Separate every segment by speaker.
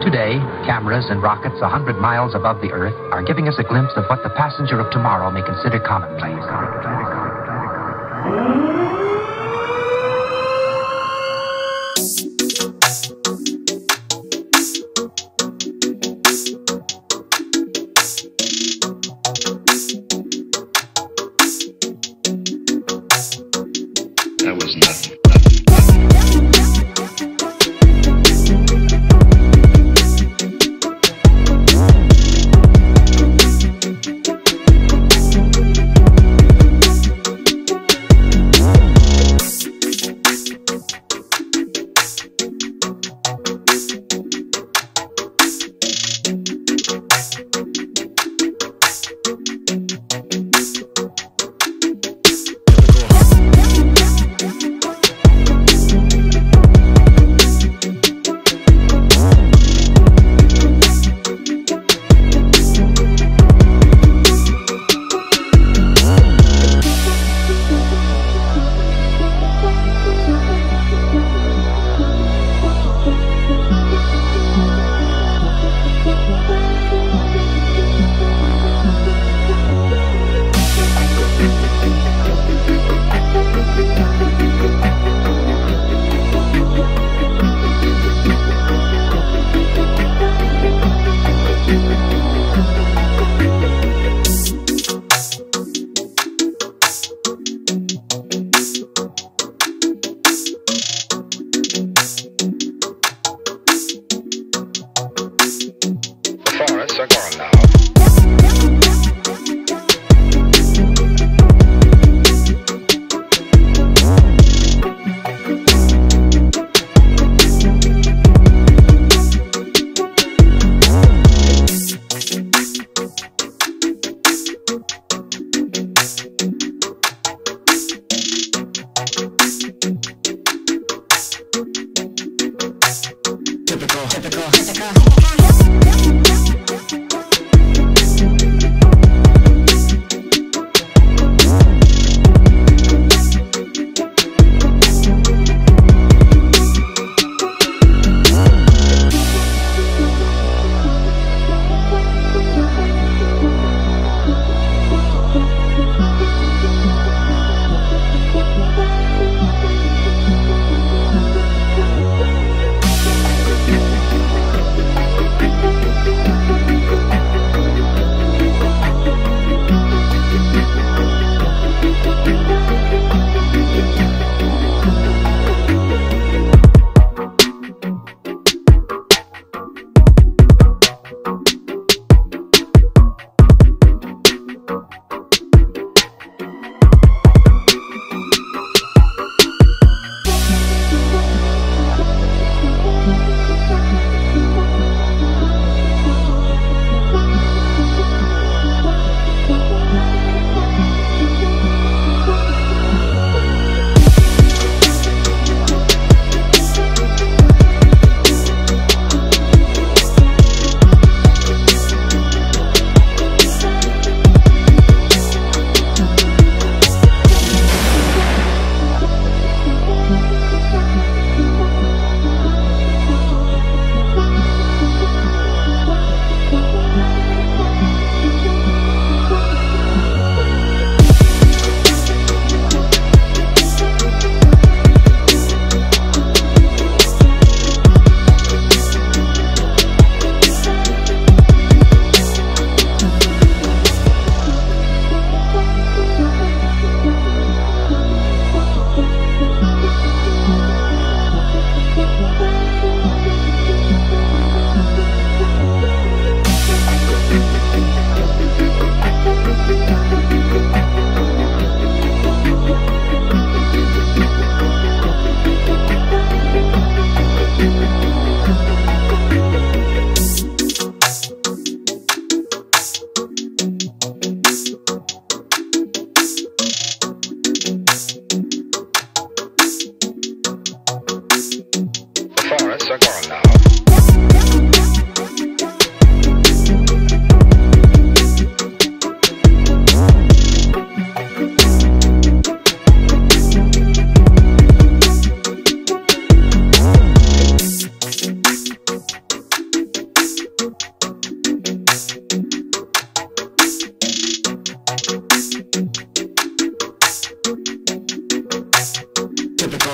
Speaker 1: Today, cameras and rockets a hundred miles above the Earth are giving us a glimpse of what the passenger of tomorrow may consider commonplace.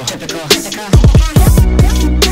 Speaker 2: Typical, typical.